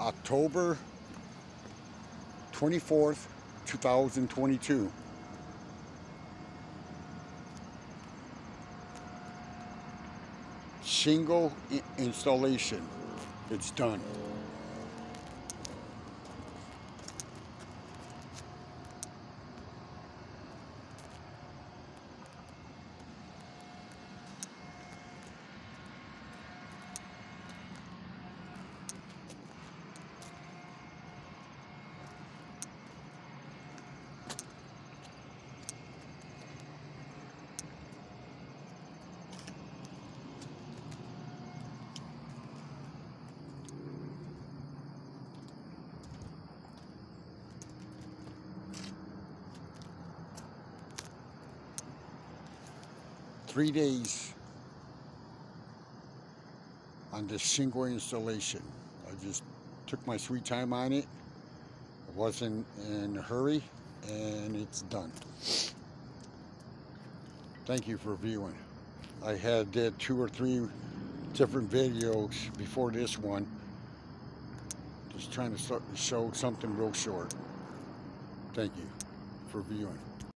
October 24th, 2022. Shingle installation. It's done. Three days on this shingle installation. I just took my sweet time on it. I wasn't in a hurry and it's done. Thank you for viewing. I had did two or three different videos before this one. Just trying to show something real short. Thank you for viewing.